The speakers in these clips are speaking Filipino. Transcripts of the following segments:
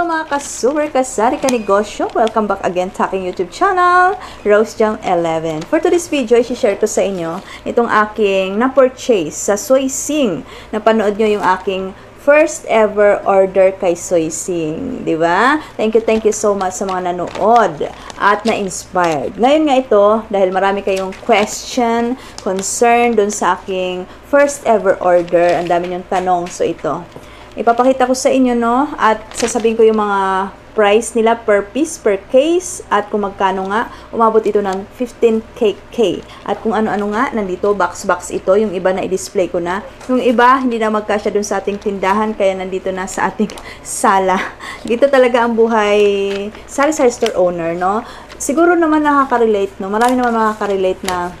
hello mga ka-super kasari ka negosyo. Welcome back again sa aking YouTube channel, RoseJam11. For today's video, i-share ko sa inyo itong aking na-purchase sa Soy Sing. Napanood nyo yung aking first ever order kay Soy Sing. Ba? Thank you, thank you so much sa mga nanood at na-inspired. Ngayon nga ito, dahil marami kayong question, concern dun sa aking first ever order, ang dami yung tanong. So ito, Ipapakita ko sa inyo, no? At sasabihin ko yung mga price nila per piece, per case, at kung magkano nga, umabot ito ng 15kk. At kung ano-ano nga, nandito, box-box ito, yung iba na i-display ko na. Yung iba, hindi na magkasya dun sa ating tindahan, kaya nandito na sa ating sala. Dito talaga ang buhay sari-sari store owner, no? Siguro naman nakaka-relate, no? Marami naman makaka-relate na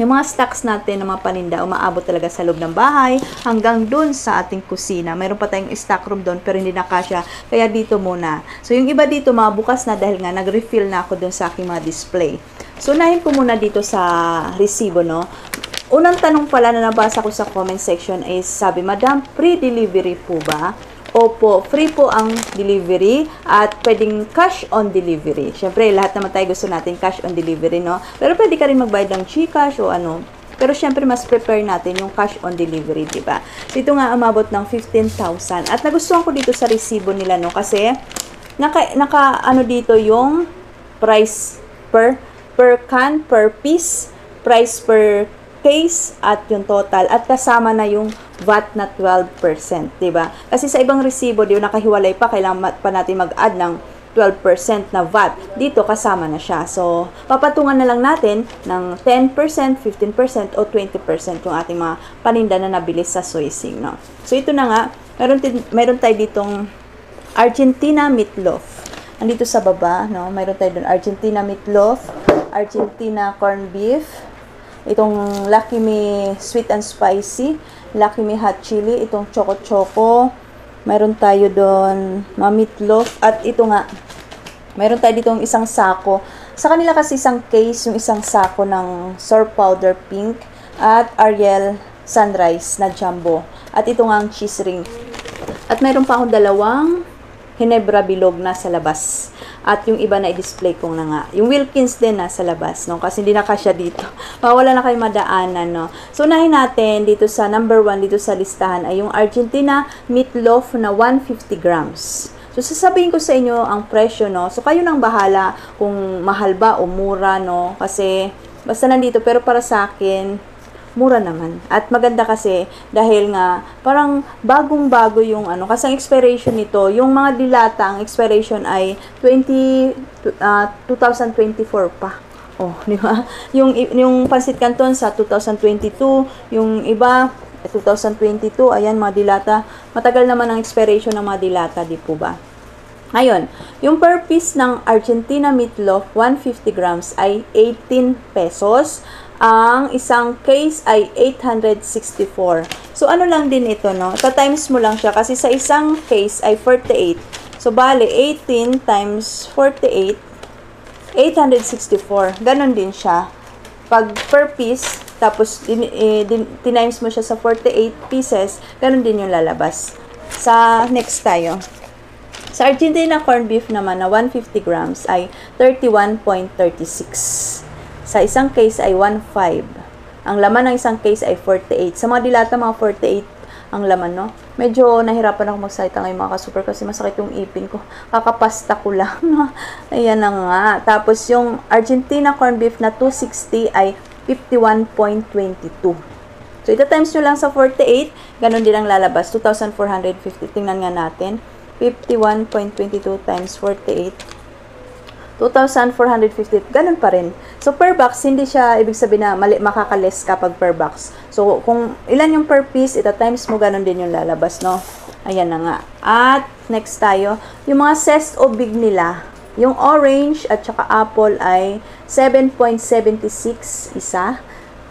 yung mga stocks natin ng mga paninda, umaabot talaga sa loob ng bahay hanggang dun sa ating kusina. Mayroon pa tayong stock room doon pero hindi na kasya. Kaya dito muna. So yung iba dito mabukas na dahil nga nag-refill na ako dun sa aking mga display. So unahin ko muna dito sa resibo, no? Unang tanong pala na nabasa ko sa comment section is sabi, Madam, pre-delivery po ba? Opo, free po ang delivery at pwedeng cash on delivery. Siyempre, lahat naman tayo gusto natin cash on delivery, no? Pero pwede ka rin magbayad ng Gcash o ano. Pero syempre, mas prepare natin yung cash on delivery, di ba? Dito nga, umabot ng 15,000. At nagustuhan ko dito sa resibo nila, no? Kasi, naka, naka ano dito yung price per per can, per piece, price per case at yung total at kasama na yung VAT na 12%, 'di ba? Kasi sa ibang resibo, di nakahiwalay pa, kailangan pa natin mag-add ng 12% na VAT. Dito kasama na siya. So, papatungan na lang natin ng 10%, 15% o 20% yung ating mga paninda na nabili sa Soysing, no? So, ito na nga, meron, meron tayo ditong Argentina meatloaf. Andito sa baba, no? Meron tayo doon Argentina meatloaf, Argentina corn beef, itong Lucky Me Sweet and Spicy, Lucky Me Hot Chili, itong Choco Choco, mayroon tayo doon mga meatloaf, at ito nga, mayroon tayo ditong isang sako. Sa kanila kasi isang case, yung isang sako ng Sour Powder Pink, at Ariel Sunrise na jumbo. At ito nga ang cheese ring. At mayroon pa akong dalawang Hinebra bilog na sa labas. At yung iba na i-display kong na nga. Yung Wilkins din na sa labas, no? Kasi hindi na kasya dito. Mawala na kayo madaanan, no? So, unahin natin dito sa number 1 dito sa listahan ay yung Argentina meatloaf na 150 grams. So, sasabihin ko sa inyo ang presyo, no? So, kayo nang bahala kung mahal ba o mura, no? Kasi, basta nandito. Pero para sa akin, mura naman. At maganda kasi dahil nga parang bagong-bago yung ano kasi ang expiration nito, yung mga dilata ang expiration ay 20 uh, 2024 pa. Oh, di ba? Yung yung Pansit Canton sa 2022, yung iba 2022, ayan mga dilata. Matagal naman ang expiration ng mga dilata, di po ba? Ngayon, yung per piece ng Argentina meatloaf, 150 grams ay 18 pesos. Ang isang case ay 864. So, ano lang din ito, no? Ta-times mo lang siya kasi sa isang case ay 48. So, bale, 18 times 48, 864. Ganon din siya. Pag per piece, tapos din, eh, din, mo siya sa 48 pieces, ganon din yung lalabas. Sa next tayo. Sa Argentina corned beef naman na 150 grams ay 31.36. Sa isang case ay 1.5. Ang laman ng isang case ay 48. Sa mga dilata, mga 48 ang laman, no? Medyo nahirapan ako magsalita ngayon mga ka-super kasi masakit yung ipin ko. Kakapasta ko lang? Ayan na nga. Tapos yung Argentina corned beef na 260 ay 51.22. So, ito times nyo lang sa 48, ganun din ang lalabas. 2,450. Tingnan nga natin. 51.22 times 48 2,450. Ganun pa rin. So, per box, hindi siya ibig sabihin na mali, makakales kapag per box. So, kung ilan yung per piece, ita times mo, ganun din yung lalabas, no? Ayan na nga. At, next tayo, yung mga zest o big nila, yung orange at saka apple ay 7.76 isa,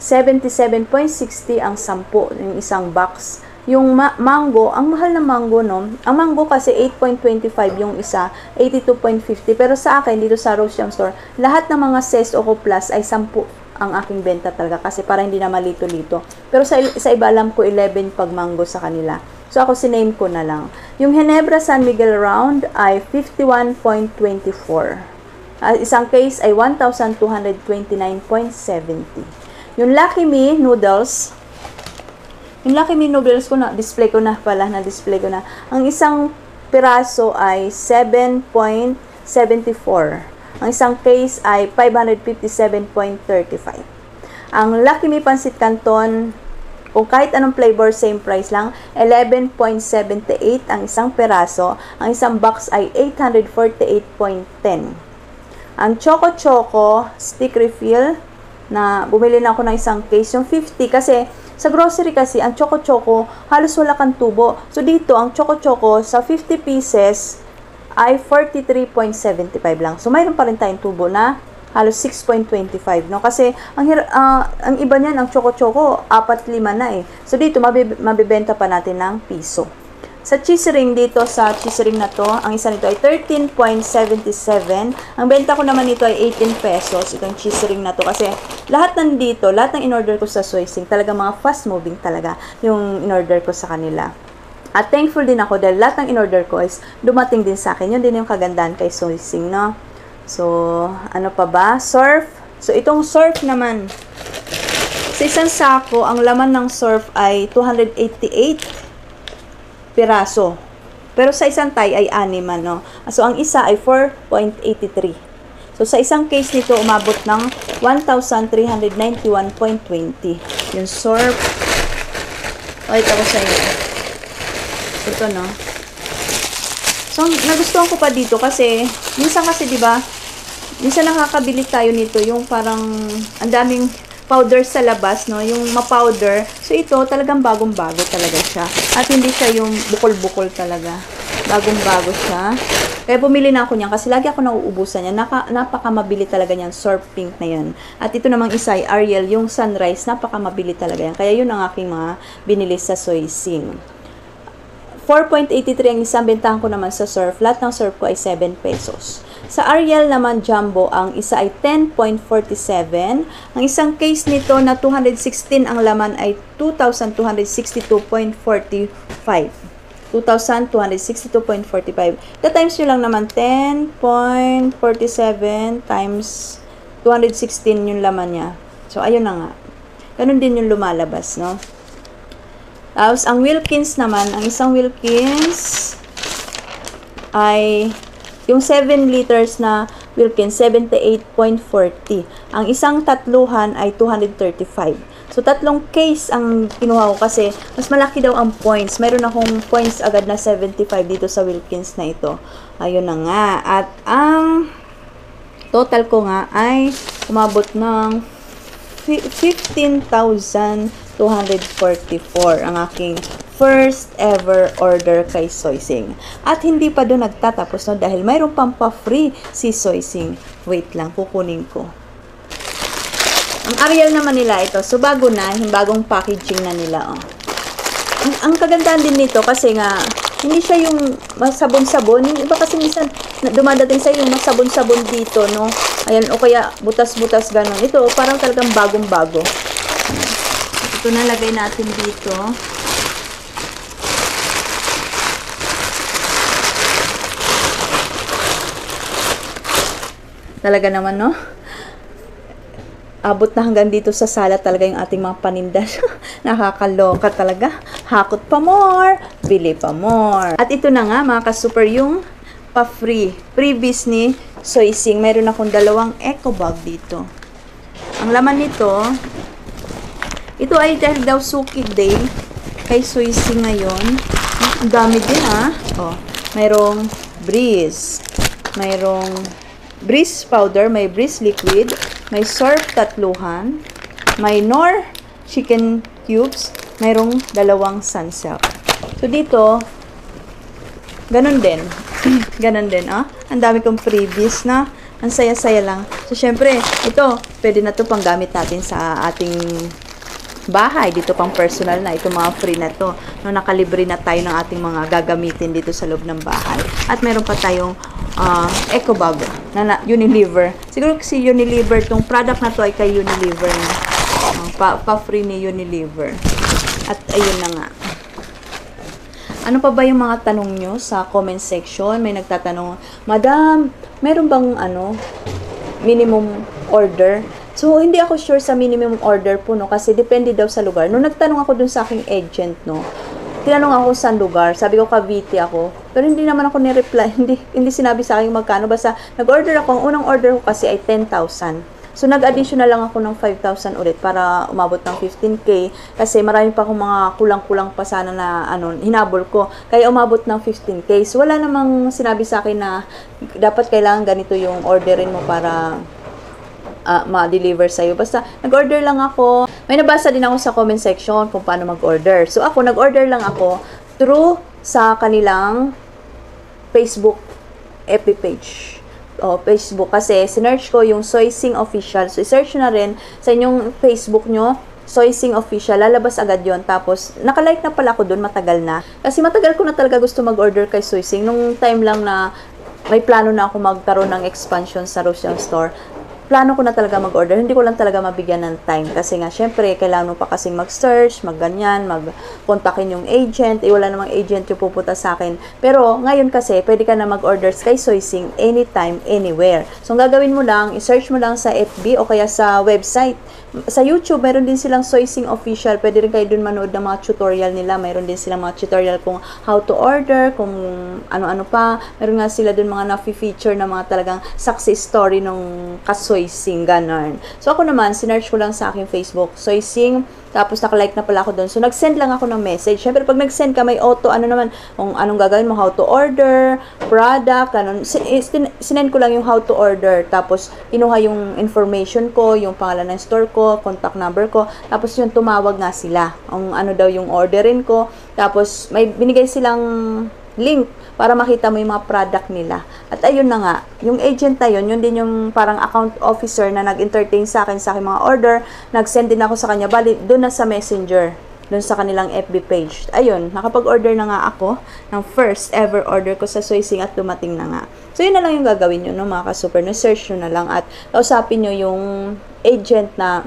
77.60 ang 10, yung isang box. Yung ma- mango, ang mahal na mango, no? Ang mango kasi 8.25 yung isa, 82.50. Pero sa akin, dito sa Rose Jam Store, lahat ng mga Ses o Plus ay 10 ang aking benta talaga kasi para hindi na malito-lito. Pero sa, sa iba alam ko 11 pag mango sa kanila. So, ako siname ko na lang. Yung Ginebra San Miguel round ay 51.24. Uh, isang case ay 1,229.70. Yung Lucky Me noodles, yung Lucky Me noodles ko na, display ko na pala, na-display ko na. Ang isang piraso ay 7.74. Ang isang case ay 557.35. Ang Lucky Me Pansit Canton, kung kahit anong flavor, same price lang, 11.78 ang isang peraso. Ang isang box ay 848.10. Ang Choco Choco stick refill, na bumili na ako ng isang case, yung 50 kasi sa grocery kasi, ang Choco Choco, halos wala kang tubo. So, dito, ang Choco Choco, sa 50 pieces, ay 43.75 lang. So, mayroon pa rin tayong tubo na halos 6.25, no? Kasi, ang, uh, ang iba niyan, ang Choco Choco, 4-5 na eh. So, dito, mabib mabibenta pa natin ng piso. Sa cheese ring dito, sa cheese ring na to, ang isa nito ay 13.77. Ang benta ko naman nito ay 18 pesos, itong cheese ring na to. Kasi lahat nandito, lahat ng in-order ko sa Soysing, talaga mga fast moving talaga yung in-order ko sa kanila. At thankful din ako dahil lahat ng in-order ko is dumating din sa akin. Yun din yung kagandahan kay Soysing, no? So, ano pa ba? Surf. So, itong surf naman, sa isang sako, ang laman ng surf ay 288 piraso. Pero sa isang tie ay animan, no? So, ang isa ay 4.83. So, sa isang case nito, umabot ng 1,391.20. Yung sorb. Wait ako sa inyo. Ito, no? So, nagustuhan ko pa dito kasi, minsan kasi, di ba, minsan nakakabili tayo nito, yung parang, ang daming powder sa labas, no? Yung ma-powder. So, ito talagang bagong-bago talaga siya. At hindi siya yung bukol-bukol talaga. Bagong-bago siya. Kaya bumili na ako niyan kasi lagi ako nauubusan niya. Naka, napakamabili talaga niyan. Surf pink na yan. At ito namang isa ay Ariel, yung sunrise. Napakamabili talaga yan. Kaya yun ang aking mga binili sa Soy Sing. 4.83 ang isang bentahan ko naman sa surf. Lahat ng surf ko ay 7 pesos. Sa Ariel naman Jumbo, ang isa ay 10.47. Ang isang case nito na 216 ang laman ay 2,262.45. 2,262.45. The times nyo lang naman 10.47 times 216 yung laman niya. So, ayun na nga. Ganun din yung lumalabas, no? Tapos, ang Wilkins naman, ang isang Wilkins ay yung 7 liters na Wilkins, 78.40. Ang isang tatluhan ay 235. So, tatlong case ang kinuha ko kasi mas malaki daw ang points. Mayroon akong points agad na 75 dito sa Wilkins na ito. Ayun na nga. At ang total ko nga ay umabot ng 15,244 ang aking first ever order kay Soysing. At hindi pa doon nagtatapos no dahil mayroon pang pa-free si Soysing. Wait lang, kukunin ko. Ang Ariel naman nila ito. So, bago na. Bagong packaging na nila. Oh. Ang, ang kagandahan din nito kasi nga, hindi siya yung masabon-sabon. Yung iba kasi minsan dumadating sa yung masabon-sabon dito, no? Ayan, o kaya butas-butas ganun. Ito, parang talagang bagong-bago. Ito na lagay natin dito. Talaga naman, no? Abot na hanggang dito sa sala talaga yung ating mga paninda. Nakakaloka talaga. Hakot pa more, bili pa more. At ito na nga, mga ka-super, yung pa-free. Previous ni Soysing. Meron akong dalawang eco bag dito. Ang laman nito, ito ay dahil daw suki day kay Soysing ngayon. Ang dami din ha. Oh, mayroong breeze. Mayroong breeze powder, may breeze liquid, may surf tatluhan, may nor chicken cubes, mayroong dalawang suncell. So, dito, ganun din. ganun din, ah. Ang dami kong freebies na. Ang saya-saya lang. So, syempre, ito, pwede na to pang gamit natin sa ating bahay. Dito pang personal na. Ito mga free na to. No, nakalibre na tayo ng ating mga gagamitin dito sa loob ng bahay. At meron pa tayong uh, EcoBag na, na Unilever. Siguro si Unilever, tong product na to ay kay Unilever. Uh, pa, pa-free ni Unilever. At ayun na nga. Ano pa ba yung mga tanong nyo sa comment section? May nagtatanong, Madam, meron bang ano, minimum order? So, hindi ako sure sa minimum order po, no? Kasi depende daw sa lugar. Nung nagtanong ako dun sa aking agent, no? Tinanong ako sa lugar. Sabi ko, Cavite ako. Pero hindi naman ako ni-reply. Hindi, hindi sinabi sa akin magkano. Basta, nag-order ako. Ang unang order ko kasi ay 10,000. So, nag-additional lang ako ng 5,000 ulit para umabot ng 15K. Kasi marami pa akong mga kulang-kulang pa sana na ano, hinabol ko. Kaya umabot ng 15K. So, wala namang sinabi sa akin na dapat kailangan ganito yung orderin mo para uh, ma-deliver sa'yo. Basta, nag-order lang ako. May nabasa din ako sa comment section kung paano mag-order. So, ako, nag-order lang ako through sa kanilang Facebook FB page oh, Facebook kasi sinearch ko yung Soy Sing Official. So, search na rin sa inyong Facebook nyo, Soy Sing Official, lalabas agad yon Tapos, nakalike na pala ako doon, matagal na. Kasi matagal ko na talaga gusto mag-order kay Soy Sing. Nung time lang na may plano na ako magkaroon ng expansion sa Rosian Store, plano ko na talaga mag-order. Hindi ko lang talaga mabigyan ng time. Kasi nga, syempre, kailangan mo pa kasing mag-search, mag-ganyan, mag-kontakin yung agent. Eh, wala namang agent yung pupunta sa akin. Pero, ngayon kasi, pwede ka na mag-order kay Soysing anytime, anywhere. So, ang gagawin mo lang, i-search mo lang sa FB o kaya sa website. Sa YouTube, meron din silang Soysing Official. Pwede rin kayo dun manood ng mga tutorial nila. Meron din silang mga tutorial kung how to order, kung ano-ano pa. Meron nga sila dun mga na-feature na mga talagang success story ng kasoy Soy Sing, ganun. So, ako naman, sinearch ko lang sa aking Facebook, Soy Sing, tapos nakalike na pala ako doon. So, nag-send lang ako ng message. Siyempre, pag nag-send ka, may auto, ano naman, kung anong gagawin mo, how to order, product, ganun. Eh, sinend ko lang yung how to order. Tapos, inuha yung information ko, yung pangalan ng store ko, contact number ko. Tapos, yung tumawag nga sila. Ang ano daw yung orderin ko. Tapos, may binigay silang link para makita mo yung mga product nila. At ayun na nga, yung agent na yun, yun din yung parang account officer na nag-entertain sa akin sa aking mga order, nag-send din ako sa kanya, bali, doon na sa messenger, doon sa kanilang FB page. Ayun, nakapag-order na nga ako ng first ever order ko sa Soysing at dumating na nga. So, yun na lang yung gagawin nyo, no, mga ka-super. No, search nyo na lang at kausapin nyo yung agent na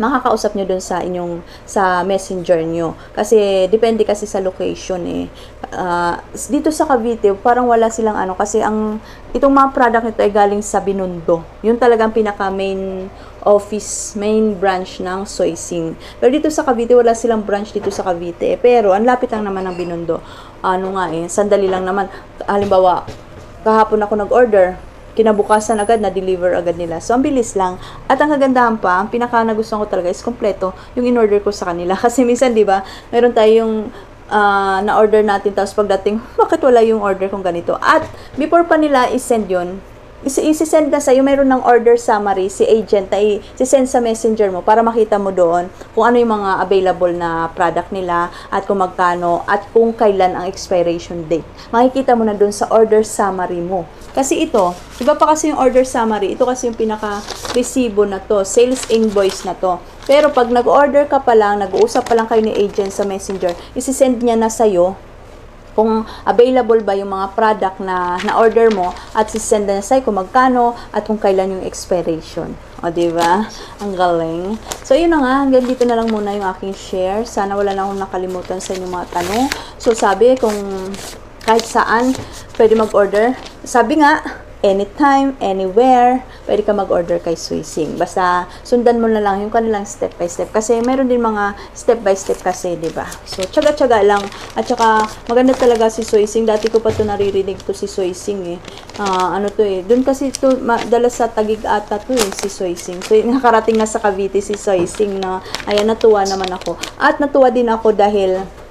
makakausap nyo dun sa inyong sa messenger nyo. Kasi depende kasi sa location eh. Uh, dito sa Cavite, parang wala silang ano kasi ang itong mga product nito ay galing sa Binondo. Yun talagang pinaka main office, main branch ng Soysing. Pero dito sa Cavite, wala silang branch dito sa Cavite. Pero, ang lapit lang naman ng Binondo. Ano nga eh, sandali lang naman. Halimbawa, kahapon ako nag-order, kinabukasan agad na deliver agad nila. So, ang bilis lang. At ang kagandahan pa, ang pinaka nagustuhan ko talaga is kompleto yung in-order ko sa kanila. Kasi minsan, di ba, meron tayong uh, na-order natin tapos pagdating, bakit wala yung order kong ganito? At before pa nila i-send yun, isi-send na sa'yo, mayroon ng order summary, si agent na i-send sa messenger mo para makita mo doon kung ano yung mga available na product nila at kung magkano at kung kailan ang expiration date. Makikita mo na doon sa order summary mo. Kasi ito, iba pa kasi yung order summary, ito kasi yung pinaka-resibo na to, sales invoice na to. Pero pag nag-order ka pa lang, nag-uusap pa lang kayo ni agent sa messenger, isi-send niya na sa'yo kung available ba yung mga product na na-order mo at sisend na sa'yo kung magkano at kung kailan yung expiration. O, ba? Ang galing. So, yun na nga. Hanggang dito na lang muna yung aking share. Sana wala na akong nakalimutan sa inyong mga tanong. So, sabi, kung kahit saan, pwede mag-order. Sabi nga, anytime, anywhere, pwede ka mag-order kay Swising. Basta sundan mo na lang yung kanilang step by step. Kasi meron din mga step by step kasi, di ba? So, tsaga-tsaga lang. At saka, maganda talaga si Swising. Dati ko pa to naririnig to si Swising eh. Uh, ano to eh. Doon kasi to, dala sa tagig ata to eh, si Swising. So, nakarating na sa Cavite si Swising na, ayan, natuwa naman ako. At natuwa din ako dahil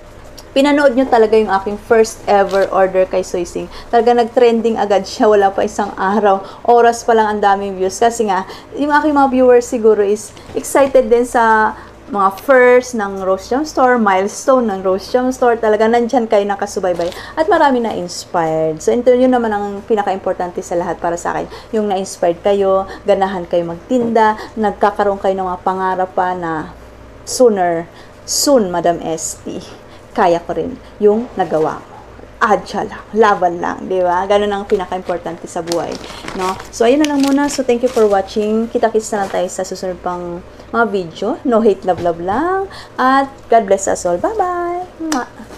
pinanood nyo talaga yung aking first ever order kay Soysing. Talaga nag-trending agad siya, wala pa isang araw. Oras pa lang ang daming views. Kasi nga, yung aking mga viewers siguro is excited din sa mga first ng Rose Jam Store, milestone ng Rose Jam Store, talaga nandyan kayo nakasubaybay at marami na inspired. So, ito yun naman ang pinaka-importante sa lahat para sa akin. Yung na-inspired kayo, ganahan kayo magtinda, nagkakaroon kayo ng mga pangarap pa na sooner, soon, Madam ST kaya ko rin yung nagawa ko. Adya lang, laban lang, di ba? Ganun ang pinaka-importante sa buhay, no? So, ayun na lang muna. So, thank you for watching. Kita-kits na lang tayo sa susunod pang mga video. No hate, love, love lang. At God bless us all. Bye-bye!